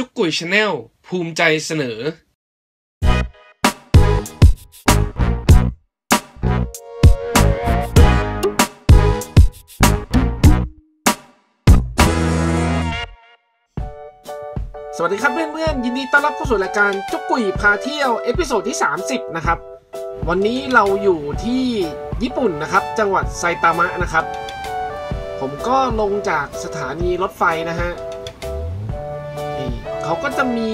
จุ๊กกุ่ย Channel ภูมิใจเสนอ สวัสดีครับเพื่อนๆ ยินดีต้อนรับเข้าสู่รายการจุ๊กกุ่ยพาเที่ยว episode ที่ 30 นะครับ วันนี้เราอยู่ที่ญี่ปุ่นนะครับ จังหวัดไซตามะนะครับ ผมก็ลงจากสถานีรถไฟนะฮะ เขาก็จะมี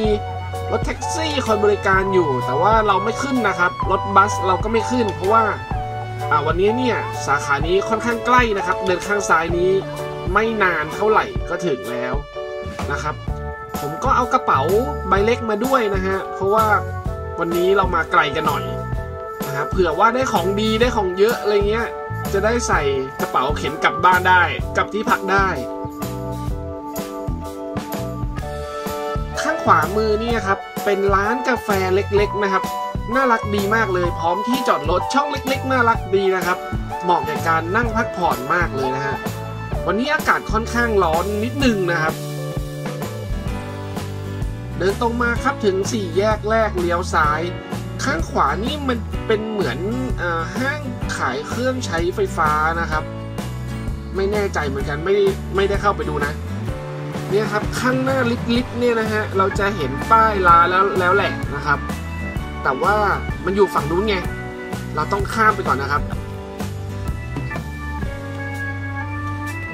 รถแท็กซี่คอยบริการอยู่ แต่ว่าเราไม่ขึ้นนะครับ รถบัสเราก็ไม่ขึ้น เพราะว่าวันนี้เนี่ยสาขานี้ค่อนข้างใกล้นะครับ เดินข้างซ้ายนี้ไม่นานเท่าไหร่ก็ถึงแล้วนะครับ ผมก็เอากระเป๋าใบเล็กมาด้วยนะฮะเพราะว่าวันนี้เรามาไกลกันหน่อยนะฮะเผื่อว่าได้ของดีได้ของเยอะอะไรเงี้ยจะได้ใส่กระเป๋าเข็นกลับบ้านได้กลับที่พักได้ ขวามือนี่ครับ เป็นร้านกาแฟเล็กๆนะครับ น่ารักดีมากเลย พร้อมที่จอดรถช่องเล็กๆ น่ารักดีนะครับ เหมาะแก่การนั่งพักผ่อนมากเลยนะฮะ วันนี้อากาศค่อนข้างร้อนนิดนึงนะครับ เดินตรงมาครับถึงสี่แยกแรกเลี้ยวซ้าย ข้างขวานี่มันเป็นเหมือนอห้างขายเครื่องใช้ไฟฟ้านะครับ ไม่แน่ใจเหมือนกันไม่ไม่ได้เข้าไปดูนะ เนี่ยครับข้างหน้าลิฟต์เนี่ยนะฮะเราจะเห็นป้ายร้านแล้วแล้วแหละนะครับ แต่ว่ามันอยู่ฝั่งนู้นไง เราต้องข้ามไปก่อนนะครับ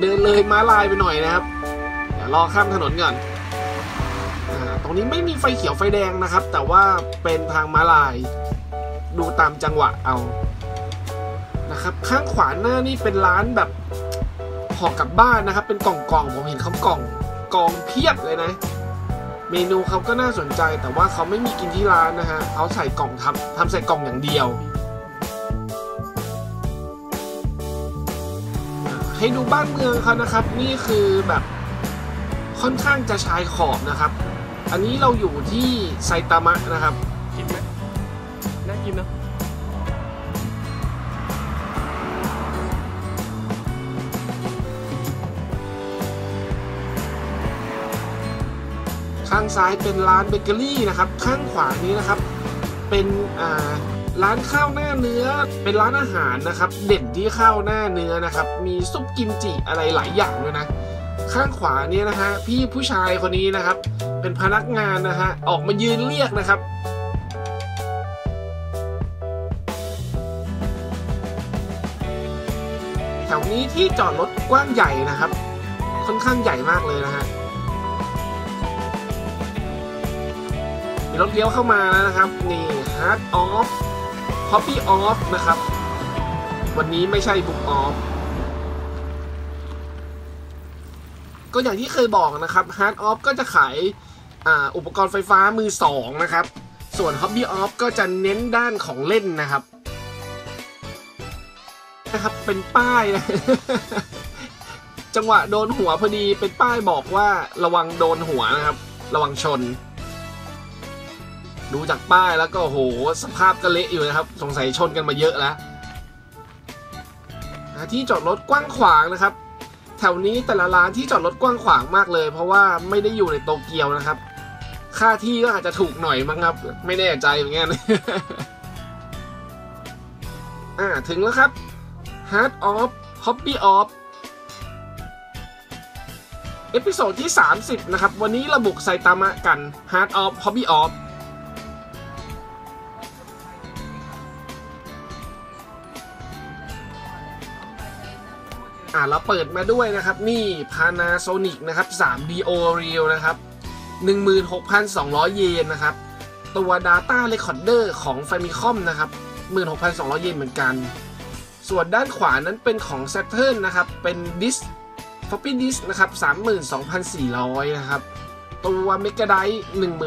เดินเลยม้าลายไปหน่อยนะครับเดี๋ยวรอข้ามถนนก่อนตรงนี้ไม่มีไฟเขียวไฟแดงนะครับ แต่ว่าเป็นทางม้าลายดูตามจังหวะเอานะครับ ข้างขวาหน้านี่เป็นร้านแบบห่อกลับบ้านนะครับ เป็นกล่องๆผมเห็นเขากล่อง กองเพียบเลยนะ เมนูเขาก็น่าสนใจแต่ว่าเขาไม่มีกินที่ร้านนะฮะเขาใส่กล่องทำทำใส่กล่องอย่างเดียว ให้ดูบ้านเมืองเขานะครับ นี่คือแบบค่อนข้างจะชายขอบนะครับ อันนี้เราอยู่ที่ไซตามะนะครับ กินไหมน่ากินเนะ ข้างซ้ายเป็นร้านเบเกอรี่นะครับ ข้างขวานี้นะครับ เป็นร้านข้าวหน้าเนื้อ เป็นร้านอาหารนะครับ เด่นที่ข้าวหน้าเนื้อนะครับ มีซุปกิมจิอะไรหลายอย่างด้วยนะ ข้างขวาเนี่ยนะฮะพี่ผู้ชายคนนี้นะครับ เป็นพนักงานนะฮะออกมายืนเรียกนะครับแถวนี้ที่จอดรถกว้างใหญ่นะครับ ค่อนข้างใหญ่มากเลยนะฮะ รถเลี้ยวเข้ามาแล้วนะครับนี่ Hard Off Hobby Off นะครับ วันนี้ไม่ใช่ Book Off ก็อย่างที่เคยบอกนะครับ Hard Off ก็จะขายอ,าอุปกรณ์ไฟฟ้ามือสองนะครับ ส่วน Hobby Off ก็จะเน้นด้านของเล่นนะครับนะครับเป็นป้ายนะจังหวะโดนหัวพอดีเป็นป้ายบอกว่าระวังโดนหัวนะครับ ระวังชน ดูจากป้ายแล้วก็โหสภาพก็เละอยู่นะครับ สงสัยชนกันมาเยอะแล้วที่จอดรถกว้างขวางนะครับ แถวนี้แต่ละร้านที่จอดรถกว้างขวางมากเลย เพราะว่าไม่ได้อยู่ในโตเกียวนะครับ ค่าที่ก็อาจจะถูกหน่อยมั้งครับ ไม่แน่ใจเหมือนกันอ่าถึงแล้วครับ Hard Off Hobby Off episode ที่ 30 นะครับ วันนี้เราบุกไซตามะกัน Hard Off Hobby Off อ่าเราเปิดมาด้วยนะครับ นี่ Panasonic นะครับ 3DO Real นะครับ 16,200 เยนนะครับ ตัว Data Recorder ของ Famicom นะครับ 16,200 เยนเหมือนกัน ส่วนด้านขวานั้นเป็นของ Saturn นะครับ เป็นดิส Floppy disk นะครับ 32,400 นะครับ ตัว Mega Drive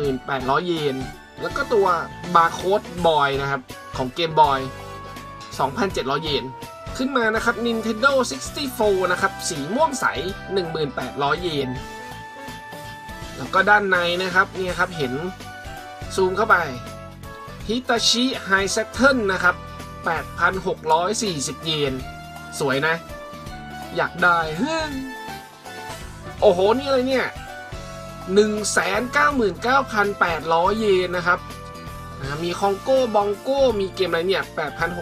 1,800 เยน แล้วก็ตัว Barcode Boy นะครับ ของ Game Boy 2,700 เยน ขึ้นมานะครับ Nintendo 64 นะครับ สีม่วงใส 1,800 เยน แล้วก็ด้านในนะครับเนี่ยครับเห็นซูมเข้าไป Hitachi High Saturn นะครับ 8,640 เยน สวยนะ อยากได้เฮ้ยโอ้โห นี่อะไรเนี่ย 199,800 เยนนะครับมี Congo Bongo มีเกมอะไรเนี่ย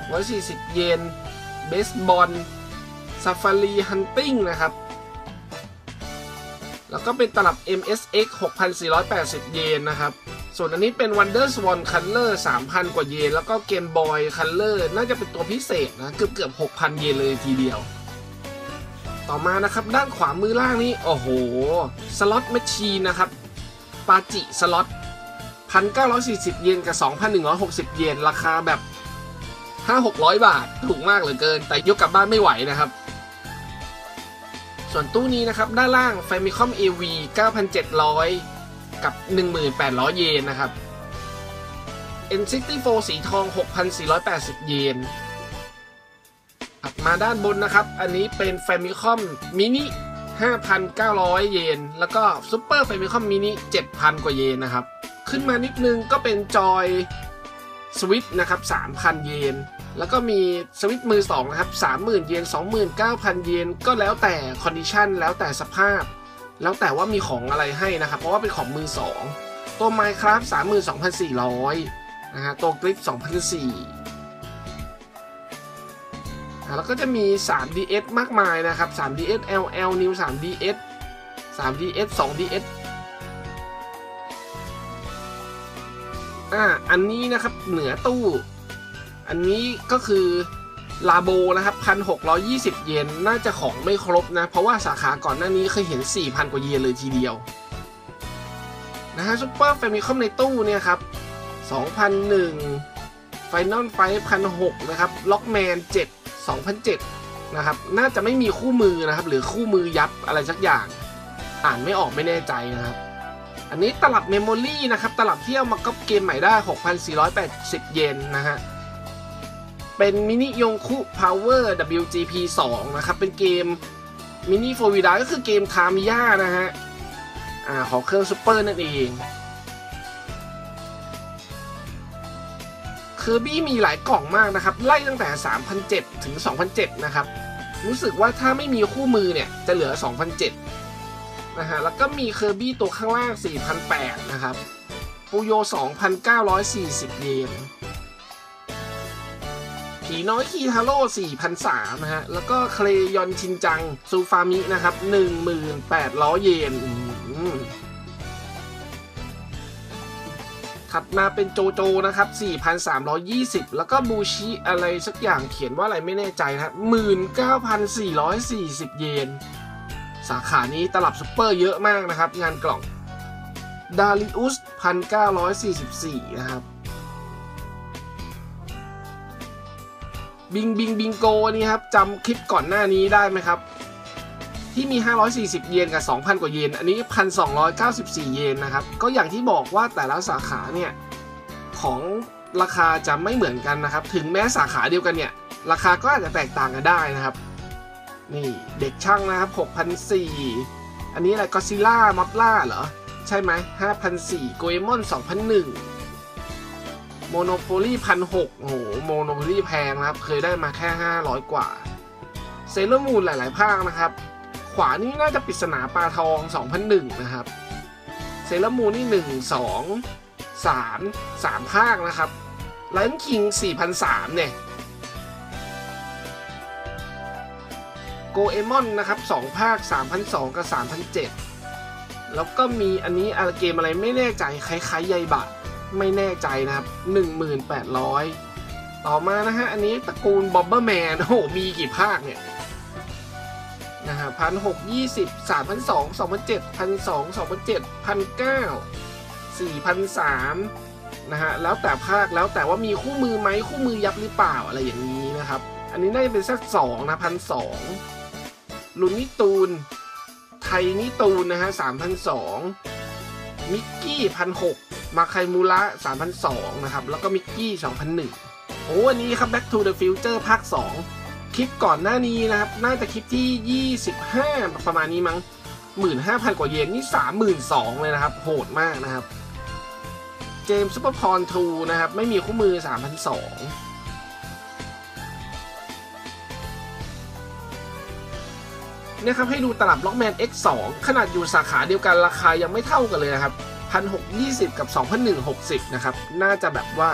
8,640 เยน เบสบอล Safari Hunting นะครับ แล้วก็เป็นตลับ MSX 6,480 เยนนะครับ ส่วนอันนี้เป็น Wonder Swan Color 3,000 กว่าเยน แล้วก็ Game Boy Color น่าจะเป็นตัวพิเศษนะเกือบเกือบ6,000 เยนเลยทีเดียว ต่อมานะครับด้านขวามือล่างนี้ โอ้โห สล็อตแมชชีนนะครับ ปาจิสล็อต1,940 เยนกับ 2,160 เยน ราคาแบบ 5-600 บาท ถูกมากเหลือเกิน แต่ยกกลับบ้านไม่ไหวนะครับ ส่วนตู้นี้นะครับ ด้านล่าง Famicom AV 9,700 กับ 1,800 เยนนะครับ N64 สีทอง 6,480 เยนถัดมาด้านบนนะครับ อันนี้เป็น Famicom Mini 5,900 เยน แล้วก็ Super Famicom Mini 7,000 กว่าเยนนะครับ ขึ้นมานิดนึงก็เป็นจอยสวิตนะครับ 3,000 เยน แล้วก็มีสวิตมือ2นะครับ30,000 เยน 29,000 เยน ก็แล้วแต่condition แล้วแต่สภาพ แล้วแต่ว่ามีของอะไรให้นะครับ เพราะว่าเป็นของมือ 2 ตัว Minecraft 32,400 นะฮะ ตัวกริป2,004อ่แล้วก็จะมี 3DS มากมายนะครับ 3DS LL New 3DS 3DS 2DS อ่า อันนี้นะครับเหนือตู้ อันนี้ก็คือ Labo นะครับ1,620เยนน่าจะของไม่ครบนะ เพราะว่าสาขาก่อนหน้านี้เคยเห็น 4,000 กว่าเยนเลยทีเดียว นะฮะ Super Famicom ในตู้เนี่ยครับ2,001 Final Fight 1,600นะครับ Rockman 7 2,007นะครับ น่าจะไม่มีคู่มือนะครับ หรือคู่มือยับอะไรสักอย่าง อ่านไม่ออกไม่แน่ใจนะครับ อันนี้ตลับ memory นะครับ ตลับที่เอามาก๊อปเกมใหม่ได้ 6,480 เยนนะฮะ เป็นมินิยงคุ Power WGP 2 นะครับ เป็นเกมมินิโฟวิดาก็คือเกมทามิยานะฮะอ่าของเครื่องซูเปอร์นั่นเอง Kirby มีหลายกล่องมากนะครับ ไล่ตั้งแต่ 3,007 ถึง 2,007 นะครับ รู้สึกว่าถ้าไม่มีคู่มือเนี่ย จะเหลือ 2,007 นะฮะ แล้วก็มี Kirby ตัวข้างล่าง 4,008 นะครับ ปูโย 2,940 เยน ผีน้อยคีทาโร่4,003นะฮะ แล้วก็เคลยอนชินจัง ซูฟามินะครับ 1,800 เยนอืมถัดมาเป็นโจโจนะครับ 4,320 แล้วก็บูชิอะไรสักอย่างเขียนว่าอะไรไม่แน่ใจนะครับ19,440 เยน สาขานี้ตลับซุปเปอร์เยอะมากนะครับ งานกล่อง Darius 1,944 นะครับ Bing Bing Bingo นี่ครับจำคลิปก่อนหน้านี้ได้ไหมครับ ที่มี 540 เยนกับ 2,000 กว่าเยน อันนี้ 1,294 เยนนะครับ ก็อย่างที่บอกว่าแต่ละสาขาเนี่ย ของราคาจะไม่เหมือนกันนะครับ ถึงแม้สาขาเดียวกันเนี่ย ราคาก็อาจจะแตกต่างกันได้นะครับ นี่เด็กช่างนะครับ6,004อันนี้อะไรก็ซิล่ามอสล่าเหรอ ใช่ไหม5,004โกเอมอน2,001 โมโนโพลีพันหกโอ้โหโมโนโพลีแพงนะครับ เคยได้มาแค่ 500 กว่า เซเลอร์มูนหลาย ๆ ภาคนะครับ ขวานี่น่าจะปริศนาปลาทอง 2001 นะครับ เซเลอร์มูนนี่ 1 2 3 3 ภาคนะครับLion King 4,003เนี่ย Goemon นะครับ 2 ภาค 3,002 กับ 3,007 แล้วก็มีอันนี้อะไรเกมอะไรไม่แน่ใจคล้ายๆ ไยบะ ไม่แน่ใจนะครับ 1,800 ต่อมานะฮะ อันนี้ตระกูล Bomberman โอ้โห มีกี่ภาคเนี่ยนะฮะพันหกยี่สิบสามพันสองสองพันเจ็ดพันสองสองพันเจ็ดพันเก้าสี่พันสามนะฮะ แล้วแต่ภาคแล้วแต่ว่ามีคู่มือไหมคู่มือยับหรือเปล่าอะไรอย่างนี้นะครับ อันนี้น่าจะเป็นสักสองนะพันสองลุนนิตูน ไทยนิตูนนะฮะสามพันสองมิกกี้พันหก มาไคมูระสามพันสองนะครับ แล้วก็มิกกี้สองพันหนึ่งโอ้อันนี้ครับ Back to the Future ภาคสองคลิปก่อนหน้านี้นะครับ น่าจะคลิปที่ 25 ประมาณนี้มั้ง 15,000 กว่าเยนนี่32,000เลยนะครับ โหดมากนะครับ เจมส์ซูเปอร์พรทูนะครับ ไม่มีคู่มือ3,200เนี่ยครับให้ดูตลับล็อกแมน X2 ขนาดอยู่สาขาเดียวกันราคายังไม่เท่ากันเลยนะครับ พันหกยี่สิบกับสองพันะครับ น่าจะแบบว่า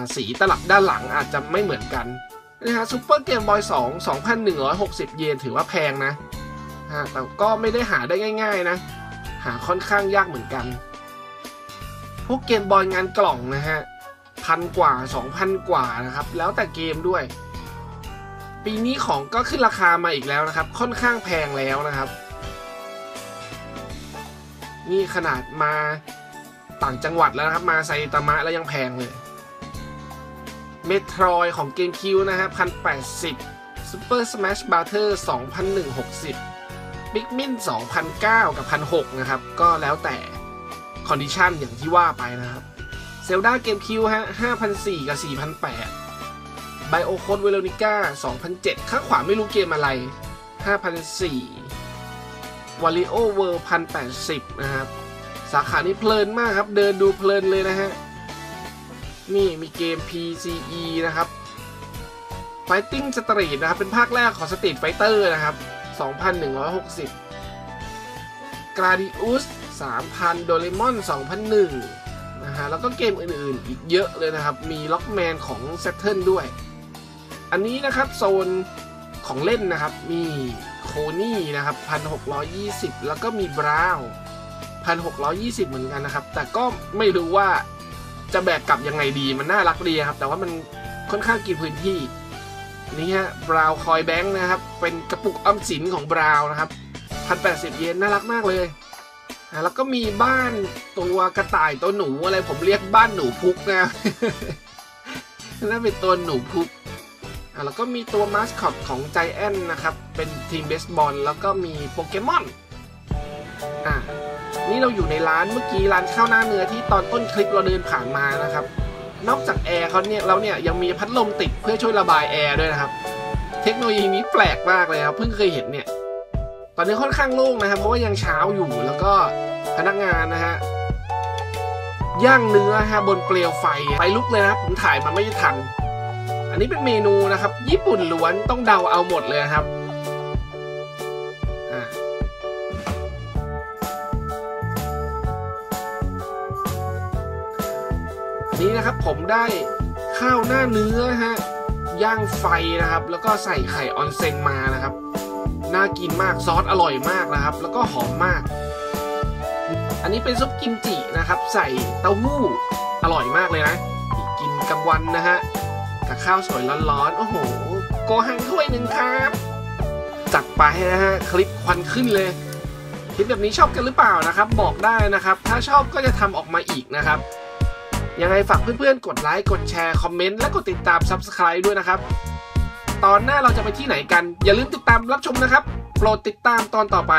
าสีตลับด้านหลังอาจจะไม่เหมือนกันนะฮะซูเปอร์เกมบอยสองสองพันหนึ่งร้อยหกสิบเยนถือว่าแพงนะฮะแต่ก็ไม่ได้หาได้ง่ายๆนะ หาค่อนข้างยากเหมือนกัน พวกเกมบอยงานกล่องนะฮะพันกว่าสองพันกว่านะครับ แล้วแต่เกมด้วย ปีนี้ของก็ขึ้นราคามาอีกแล้วนะครับ ค่อนข้างแพงแล้วนะครับ นี่ขนาดมาต่างจังหวัดแล้วนะครับ มาไซตามะแล้วยังแพงเลยเมโทรยของเกมคิวนะฮะพันแปดสิบSuper Smash Brothers สองพันหนึ่งหกสิบ Pikmin สองพันเก้ากับพันหกนะครับ ก็แล้วแต่ condition อย่างที่ว่าไปนะครับ Zelda GameCube ฮะห้าพันสี่กับสี่พันแปด Bio Code Veronica สองพันเจ็ดข้างขวาไม่รู้เกมอะไรห้าพันสี่ Wario World พันแปดสิบนะครับ สาขานี้เพลินมากครับ เดินดูเพลินเลยนะฮะ นี่มีเกม PCE นะครับ Fighting Street นะครับ เป็นภาคแรกของ Street Fighter นะครับ 2,160 Gradius 3,000 Doraemon 2,001นะฮะ แล้วก็เกมอื่นๆ อีกเยอะเลยนะครับ มี Lockman ของ Saturn ด้วย อันนี้นะครับ โซนของเล่นนะครับ มี โคนี่นะครับ1,620แล้วก็มีบราว1,620เหมือนกันนะครับ แต่ก็ไม่รู้ว่าจะแบกกลับยังไงดีมันน่ารักดีครับ แต่ว่ามันค่อนข้างกินพื้นที่นี่ฮะบราวคอยแบงค์นะครับ เป็นกระปุกออมสินของบราวนะครับ1,080เยนน่ารักมากเลยแล้วก็มีบ้านตัวกระต่ายตัวหนูอะไรผมเรียกบ้านหนูพุกนะนั่นเป็นตัวหนูพุก อะแล้วก็มีตัวมาสคอตของใจแอนนะครับ เป็นทีมเบสบอลแล้วก็มีโปเกมอนอะนี่เราอยู่ในร้านเมื่อกี้ร้านข้าวหน้าเนื้อที่ตอนต้นคลิปเราเดินผ่านมานะครับ นอกจากแอร์เขาเนี่ยเราเนี่ยยังมีพัดลมติดเพื่อช่วยระบายแอร์ด้วยนะครับ เทคโนโลยีนี้แปลกมากเลยครับเพิ่งเคยเห็นเนี่ย ตอนนี้ค่อนข้างโล่งนะครับ เพราะว่ายังเช้าอยู่แล้วก็พนักงานนะฮะย่างเนื้อฮะบนเปลวไฟไฟลุกเลยนะครับผมถ่ายมาไม่ทัน อันนี้เป็นเมนูนะครับ ญี่ปุ่นล้วนต้องเดาเอาหมดเลยครับอ่านี้นะครับผมได้ข้าวหน้าเนื้อฮะย่างไฟนะครับ แล้วก็ใส่ไข่ออนเซนมานะครับน่ากินมากซอสอร่อยมากนะครับ แล้วก็หอมมาก อันนี้เป็นซุปกิมจินะครับ ใส่เต้าหู้อร่อยมากเลยนะ กินกลางวันนะฮะับข้าวสวยร้อนๆ โอ้โห โกหังถ้วยหนึ่งครับ จัดไปนะฮะ คลิปควันขึ้นเลยคลิปแบบนี้ชอบกันหรือเปล่านะครับ บอกได้นะครับ ถ้าชอบก็จะทำออกมาอีกนะครับ ยังไงฝากเพื่อนๆ กดไลค์ กดแชร์ คอมเมนต์ และกดติดตาม Subscribe ด้วยนะครับ ตอนหน้าเราจะไปที่ไหนกัน อย่าลืมติดตามรับชมนะครับ โปรดติดตามตอนต่อไป